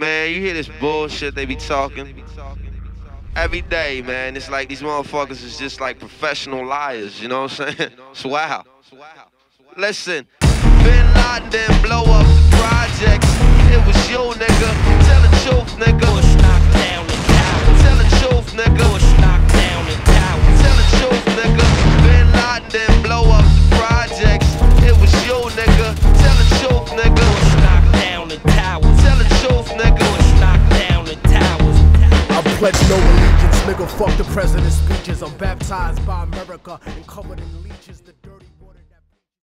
Man, you hear this bullshit they be talking? Every day, man. It's like these motherfuckers is just like professional liars, you know what I'm saying? Wow. Listen, Bin Laden blow up the projects. Pledge no allegiance, nigga. Fuck the president's speeches. I'm baptized by America and covered in legions.